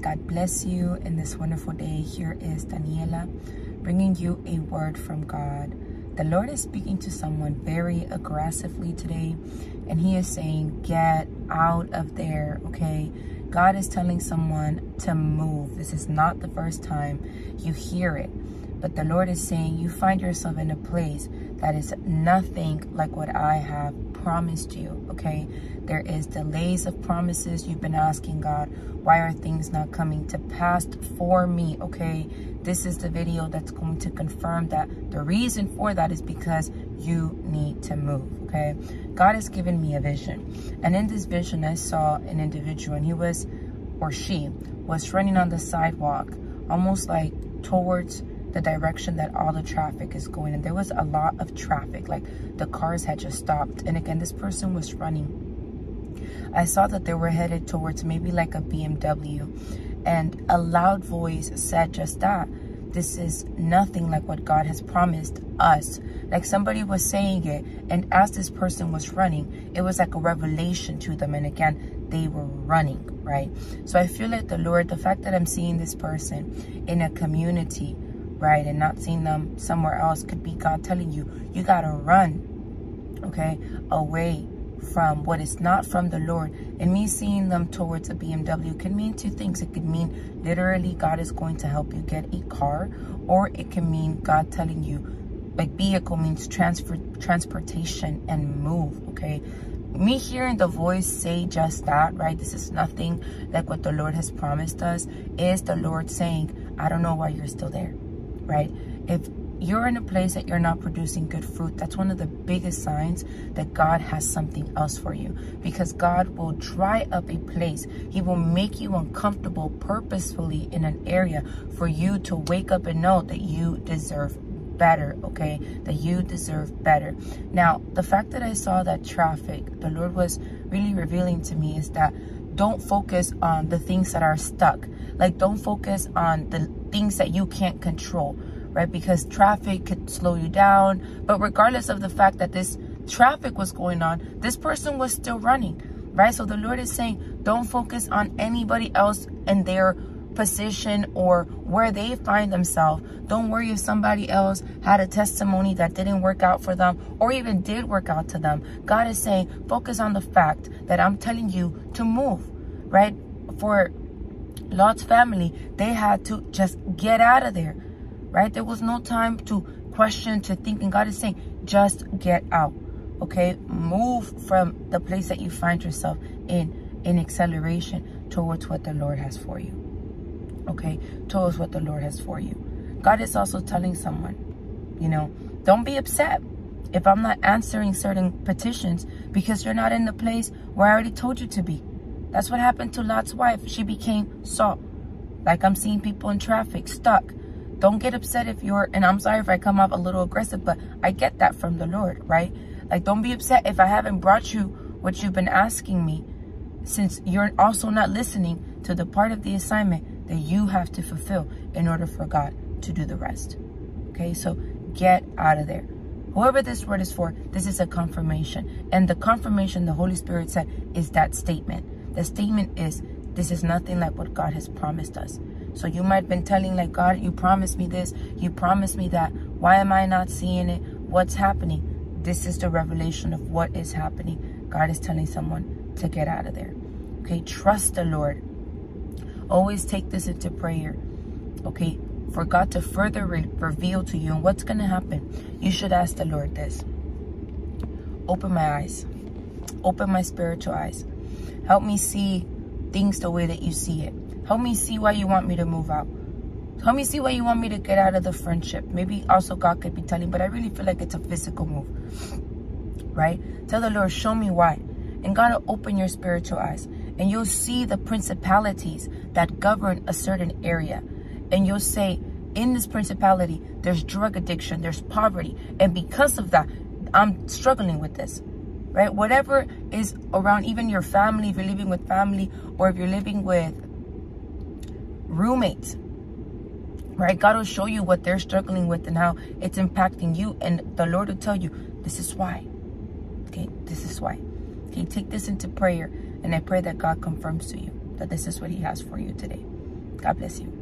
God bless you in this wonderful day. Here is Daniella bringing you a word from God. The Lord is speaking to someone very aggressively today, and He is saying, Get out of there, okay? God is telling someone to move. This is not the first time you hear it. But the Lord is saying you find yourself in a place that is nothing like what I have promised you, okay? There is delays of promises. You've been asking God, why are things not coming to pass for me, okay? This is the video that's going to confirm that the reason for that is because you need to move, okay? God has given me a vision. And in this vision, I saw an individual and he was, or she, was running on the sidewalk, almost like towards the direction that all the traffic is going and there was a lot of traffic like the cars had just stopped and again this person was running I saw that they were headed towards maybe like a BMW and a loud voice said just that this is nothing like what God has promised us. Like somebody was saying it, and as this person was running, it was like a revelation to them. And again, they were running, right? So I feel like the Lord, the fact that I'm seeing this person in a community right and not seeing them somewhere else could be God telling you you got to run okay away from what is not from the Lord. And me seeing them towards a BMW can mean two things. It could mean literally God is going to help you get a car or it can mean God telling you like vehicle means transfer transportation and move okay? Me hearing the voice say just that right this is nothing like what the Lord has promised us is the Lord saying I don't know why you're still there right? If you're in a place that you're not producing good fruit, that's one of the biggest signs that God has something else for you. Because God will dry up a place. He will make you uncomfortable purposefully in an area for you to wake up and know that you deserve better, okay? That you deserve better. Now, the fact that I saw that traffic, the Lord was really revealing to me is that don't focus on the things that are stuck. Like, don't focus on the things that you can't control, right? Because traffic could slow you down. But regardless of the fact that this traffic was going on, this person was still running, right? So the Lord is saying, don't focus on anybody else and their position or where they find themselves. Don't worry if somebody else had a testimony that didn't work out for them or even did work out to them. God is saying, focus on the fact that I'm telling you to move, right? For Lot's family, they had to just get out of there, right? There was no time to question, to think. And God is saying, just get out, okay? Move from the place that you find yourself in, in acceleration towards what the Lord has for you, okay? Towards what the Lord has for you. God is also telling someone, you know, don't be upset if I'm not answering certain petitions because you're not in the place where I already told you to be. That's what happened to Lot's wife. She became salt. Like I'm seeing people in traffic stuck. Don't get upset if you're, and I'm sorry if I come off a little aggressive, but I get that from the Lord, right? Like don't be upset if I haven't brought you what you've been asking me since you're also not listening to the part of the assignment that you have to fulfill in order for God to do the rest. Okay, so get out of there. Whoever this word is for, this is a confirmation. And the confirmation the Holy Spirit said is that statement. The statement is, this is nothing like what God has promised us. So you might have been telling like, God, you promised me this. You promised me that. Why am I not seeing it? What's happening? This is the revelation of what is happening. God is telling someone to get out of there. Okay, trust the Lord. Always take this into prayer. Okay, for God to further re reveal to you and what's going to happen. You should ask the Lord this. Open my eyes. Open my spiritual eyes Help me see things the way that you see it. Help me see why you want me to move out. Help me see why you want me to get out of the friendship. Maybe also God could be telling, but I really feel like it's a physical move. Right? Tell the Lord, show me why. And God will open your spiritual eyes. And you'll see the principalities that govern a certain area. And you'll say, in this principality, there's drug addiction, there's poverty. And because of that, I'm struggling with this right? Whatever is around even your family, if you're living with family or if you're living with roommates, right? God will show you what they're struggling with and how it's impacting you. And the Lord will tell you, this is why. Okay, this is why. Okay, take this into prayer. And I pray that God confirms to you that this is what he has for you today. God bless you.